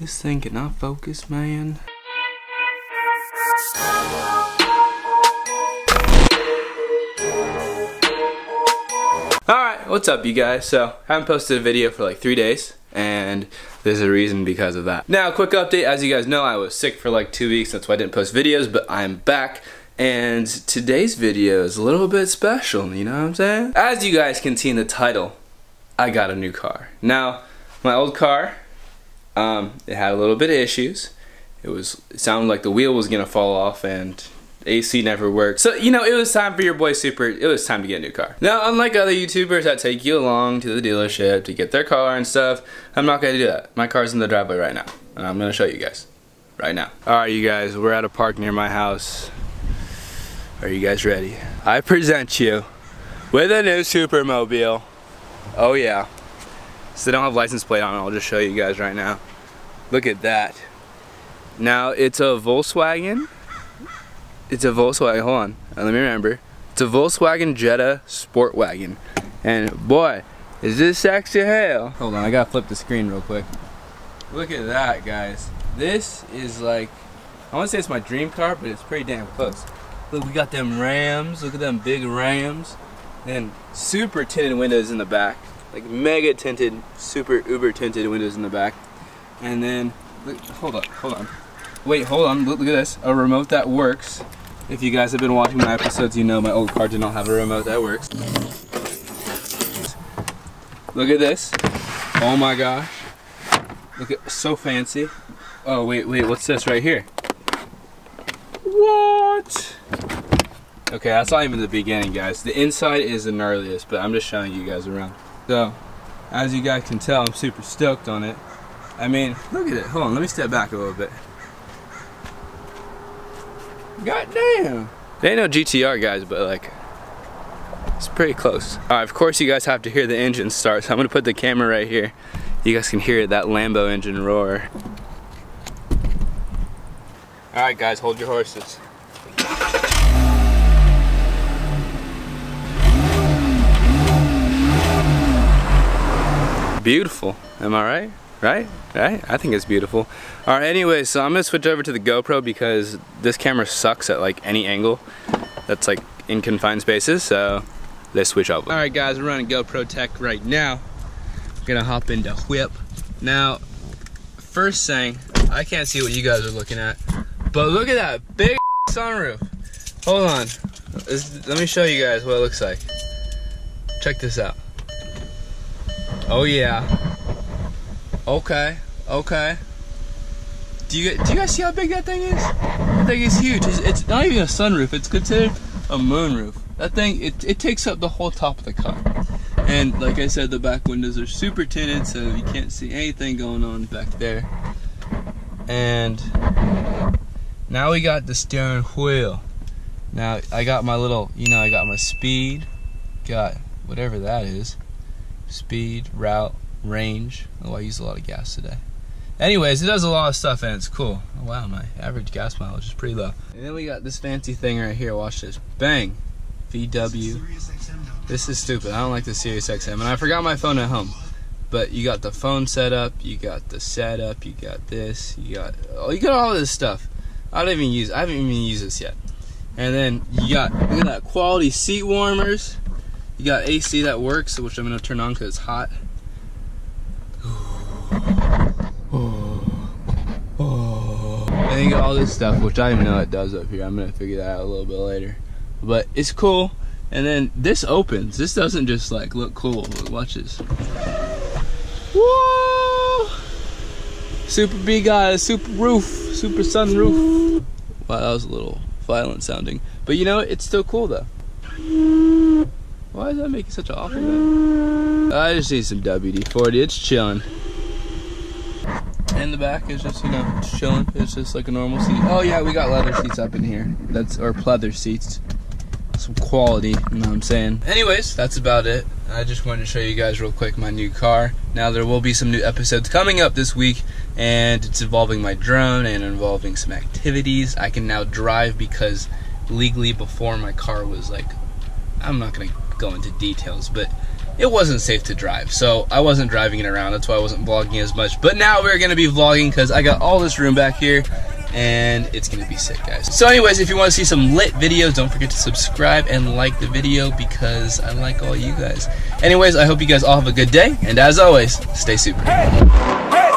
This thing cannot focus, man. Alright, what's up you guys? So, I haven't posted a video for like three days, and there's a reason because of that. Now, quick update, as you guys know, I was sick for like two weeks, that's why I didn't post videos, but I'm back. And today's video is a little bit special, you know what I'm saying? As you guys can see in the title, I got a new car. Now, my old car, um, it had a little bit of issues. It was, it sounded like the wheel was gonna fall off and AC never worked. So, you know, it was time for your boy Super, it was time to get a new car. Now, unlike other YouTubers that take you along to the dealership to get their car and stuff, I'm not gonna do that. My car's in the driveway right now, and I'm gonna show you guys right now. Alright, you guys, we're at a park near my house. Are you guys ready? I present you with a new Supermobile. Oh yeah. So they don't have license plate on it, I'll just show you guys right now. Look at that. Now, it's a Volkswagen it's a Volkswagen, hold on, uh, let me remember. It's a Volkswagen Jetta Sport Wagon. And boy, is this sexy hell. Hold on, I gotta flip the screen real quick. Look at that, guys. This is like, I wanna say it's my dream car, but it's pretty damn close. Look, we got them Rams, look at them big Rams. And super tinted windows in the back. Like mega tinted, super uber tinted windows in the back. And then, look, hold on, hold on. Wait, hold on, look, look at this. A remote that works. If you guys have been watching my episodes, you know my old car did not have a remote that works. Look at this. Oh my gosh. Look at, so fancy. Oh, wait, wait, what's this right here? What? Okay, that's not even the beginning, guys. The inside is the gnarliest, but I'm just showing you guys around. So, as you guys can tell, I'm super stoked on it. I mean, look at it. Hold on, let me step back a little bit. God damn. They ain't no GTR guys, but like, it's pretty close. All right, of course you guys have to hear the engine start, so I'm gonna put the camera right here. You guys can hear that Lambo engine roar. All right, guys, hold your horses. Beautiful, am I right? right? Right? I think it's beautiful. All right, anyway, so I'm gonna switch over to the GoPro because this camera sucks at like any angle that's like in confined spaces, so let's switch over. All right, guys, we're running GoPro Tech right now. We're gonna hop into Whip. Now, first thing, I can't see what you guys are looking at, but look at that big sunroof. Hold on, let me show you guys what it looks like. Check this out. Oh yeah, Okay, okay. Do you do you guys see how big that thing is? That thing is huge. It's, it's not even a sunroof. It's considered a moonroof. That thing it it takes up the whole top of the car. And like I said, the back windows are super tinted, so you can't see anything going on back there. And now we got the steering wheel. Now I got my little, you know, I got my speed, got whatever that is, speed, route, range. Oh, I used a lot of gas today. Anyways, it does a lot of stuff and it's cool. Oh, wow, my average gas mileage is pretty low. And then we got this fancy thing right here. Watch this. Bang. VW. This is stupid. I don't like the Sirius XM. And I forgot my phone at home. But you got the phone set up, you got the setup, you got this, you got oh, you got all this stuff. I don't even use I haven't even used this yet. And then you got look at that quality seat warmers. You got AC that works, which I'm gonna turn on because it's hot. And you got all this stuff, which I don't even know it does up here. I'm gonna figure that out a little bit later. But it's cool. And then this opens. This doesn't just like look cool. Watch this. Whoa! Super big guys, super roof, super sunroof. Wow, that was a little violent sounding. But you know, it's still cool though. Why is that making such an awful noise? I just need some WD-40. It's chilling. And the back is just, you know, chilling. It's just like a normal seat. Oh yeah, we got leather seats up in here. That's or pleather seats. Some quality, you know what I'm saying? Anyways, that's about it. I just wanted to show you guys real quick my new car. Now there will be some new episodes coming up this week and it's involving my drone and involving some activities. I can now drive because legally before my car was like I'm not gonna go into details, but it wasn't safe to drive. So I wasn't driving it around. That's why I wasn't vlogging as much. But now we're gonna be vlogging because I got all this room back here and it's gonna be sick guys. So anyways, if you wanna see some lit videos, don't forget to subscribe and like the video because I like all you guys. Anyways, I hope you guys all have a good day and as always, stay super. Hey! Hey!